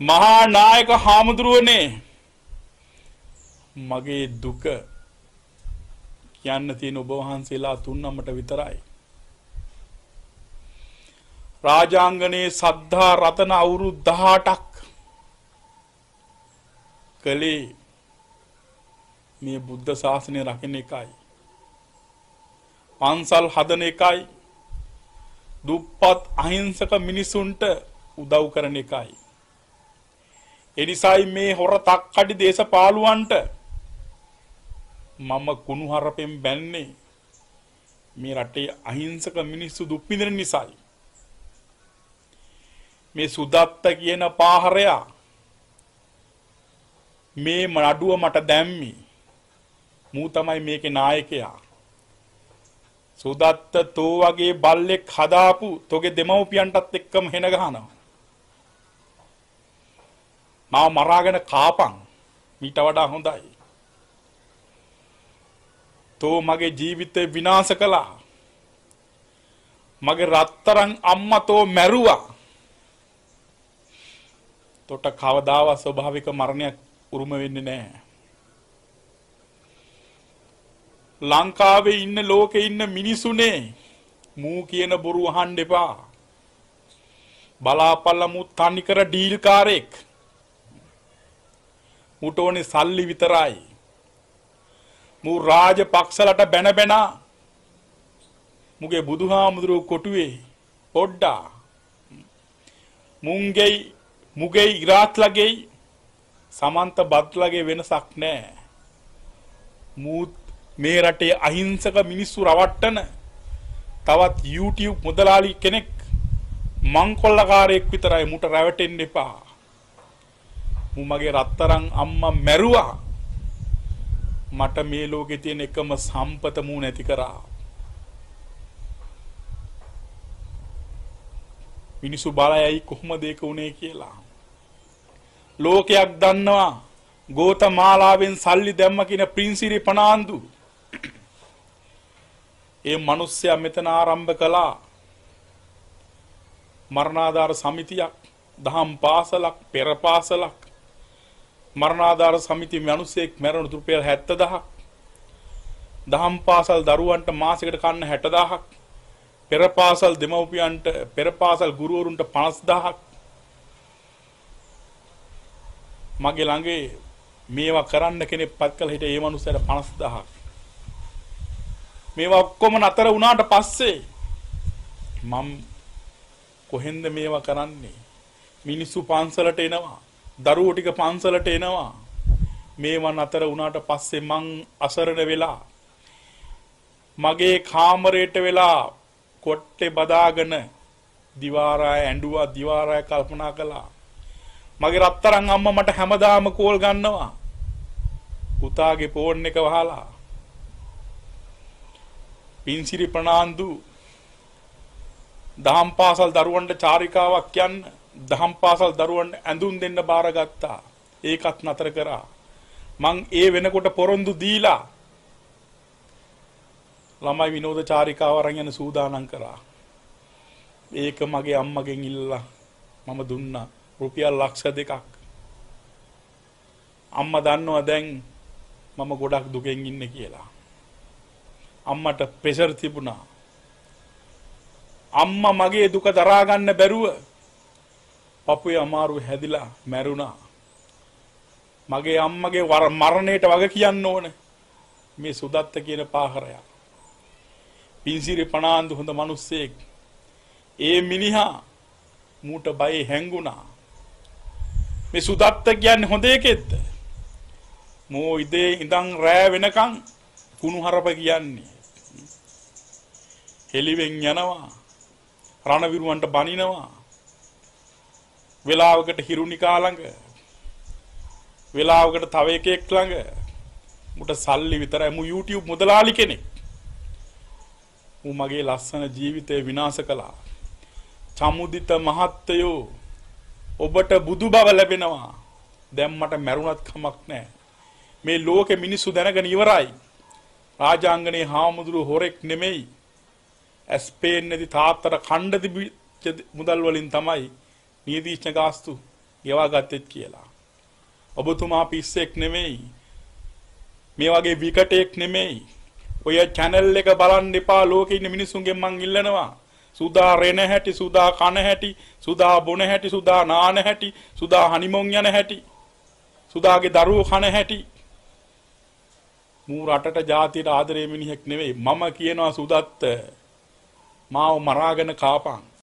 මහා නායක හාමුදුරුවනේ මගේ දුක කියන්න තියෙන ඔබ වහන්සේලා තුන්නමට විතරයි. රාජාංගනයේ සද්ධා රතන අවුරුදු 18ක් කළේ මේ බුද්ධ ශාසනය රකින්න එකයි. පන්සල් හදන එකයි. දුප්පත් අහිංසක මිනිසුන්ට උදව් කරන එකයි. එනිසායි මේ හොර තක්කඩි දේශපාලුවන්ට මම කුණුහරපෙන් බැන්නේ මේ රටේ අහිංසක මිනිස්සු දුක් විඳින නිසායි. මේ සුදත්ත කියන පාහරයා මේ නඩුව මට දැම්මි. මූ තමයි මේකේ නායකයා. සුදත්ත තෝ වගේ බල්ලෙක් හදාපු තොගේ දෙමව්පියන්ටත් එක්කම හෙන ගහනවා. මාව මරාගෙන කාපන්. මීට වඩා හොඳයි. තෝ මගේ ජීවිතේ විනාශ කළා. මගේ රත්තරන් අම්මා තෝ මැරුවා. තොට කවදාවත් ස්වභාවික මරණයක් උරුම වෙන්නේ නැහැ. ලංකාවේ ඉන්න ලෝකේ ඉන්න මිනිසුනේ මූ කියන බොරු අහන්න එපා. බලාපල්ලා මූ තනිකර ඩීල් කාරෙක්. මුට ඕනේ සල්ලි විතරයි. මූ රාජපක්ෂලට බැන බැන මුගේ බුදුහාමුදුරුව කොටුවේ පොඩ්ඩා මුන්ගේ මුගේ ඉරාත්ලගේ සමන්ත බත්ලගේ වෙනසක් නෑ. මූත් මේ රටේ අහිංසක මිනිස්සු රවට්ටන තවත් YouTube මුදලාලි කෙනෙක් මංකොල්ලකාරයෙක් විතරයි මුට රැවටෙන්න එපා. මු මගේ රත්තරන් අම්මා මැරුවා. මට මේ ලෝකේ තියෙන එකම සම්පත මූ නැති කරා. මිනිසු බලයයි කොහොමද ඒක උනේ කියලා. ලෝකයක් දන්නවා ගෝතමාලාවෙන් සල්ලි දැම්ම කියන ප්‍රින්සිරි පනාන්දු. ඒ මිනිස්සයා මෙතන ආරම්භ කළා මරණාධාර සමිතියක් දහම් පාසලක් පෙර පාසලක් මරණාධාර සමිති මිනිසෙක් මැරුණු රුපියල් 70000ක් දහම් පාසල් දරුවන්ට මාසෙකට කන්න 60000ක් පෙර පාසල් දෙමව්පියන්ට පෙර පාසල් ගුරුවරුන්ට 50000ක් මගේ ළඟේ මේවා කරන්න කෙනෙක් පත් කළ හිට ඒ මනුස්සයට 50000ක් මේවා ඔක්කොම නතර වුණාට පස්සේ මම කොහෙන්ද මේවා කරන්නේ? මිනිස්සු පන්සලට එනවා. දරුවෝ ටික පන්සලට එනවා. මේවා නතර වුණාට පස්සේ මං අසරණ වෙලා මගේ කාමරයට වෙලා කොට්ටේ බදාගෙන දිවාරාය ඇඬුවා දිවාරාය කල්පනා කළා. මගේ රත්තරන් අම්මා මට හැමදාම කෝල් ගන්නවා. පුතාගේ ෆෝන් එක වහලා. පින්සිරි ප්‍රනාන්දු දහම් පාසල් දරුවන්ට චාරිකාවක් යන්න. දහම් පාසල් දරුවන්ට ඇඳුම් දෙන්න බාරගත්තා ඒකත් නතර කරා. මං ඒ වෙනකොට පොරොන්දු දීලා ළමයි විනෝද චාරිකාව අරන් යන සූදානම් කරා. ඒක මගේ අම්මගෙන් ඉල්ලලා මම දුන්නා. රුපියල් ලක්ෂ දෙකක්. අම්මා දන්නවා දැන් මම ගොඩක් දුකෙන් ඉන්නේ කියලා. අම්මට ප්‍රෙෂර් තිබුණා. අම්මා මගේ දුක දරා ගන්න බැරුව පපුවේ අමාරු හැදිලා මැරුණා. මගේ අම්මගේ මරණයට වග කියන්න ඕන. මේ සුදත්ත කියන පාහරයා. පින්සිරි පනාන්දු හොඳ මිනිස්සෙක්. ඒ මිනිහා මූට බය හැංගුණා. මේ සුදත්ත කියන්නේ හොඳ එකෙක්ද? මෝ ඉදේ ඉඳන් රෑ වෙනකන් කුණුහරප කියන්නේ. හෙලිවෙන් යනවා. රණවිරුවන්ට බනිනවා. වෙලාවකට හිරුනිකා ළඟ වෙලාවකට තව එකෙක් ළඟ මුට සල්ලි විතරයි. මු YouTube මුදලාලි කෙනෙක්. මු මගේ ලස්සන ජීවිතය විනාශ කළා. චමුදිත මහත්තයෝ ඔබට බුදු බව ලැබෙනවා. දැන් මට මැරුණත් කමක් නැහැ. මේ ලෝකෙ මිනිස්සු දැනගෙන ඉවරයි. රාජාංගනේ හාමුදුරු හොරෙක් නෙමෙයි. ඇස් පේන්නේ නැති තාත්තට ඛණ්ඩ තිබිච්ච මුදල් වලින් තමයි නීතිඥ ගාස්තු ගෙවා ගත්තෙත් කියලා. ඔබතුමා පිස්සෙක් නෙමෙයි. මේ වගේ විකටෙක් නෙමෙයි. ඔය channel එක බලන් එපා ලෝකේ ඉන්න මිනිස්සුන්ගෙන් මං ඉල්ලනවා. සුදා රෙන හැටි, සුදා කන හැටි, සුදා බොන හැටි, සුදා නාන හැටි, සුදා හනිමොන් යන හැටි, සුදාගේ දරුවෝ කන හැටි. මූ රටට ජාතියට ආදරේ මිනිහෙක් නෙවෙයි. මම කියනවා සුදත්ත මාව මරාගෙන කාපන්.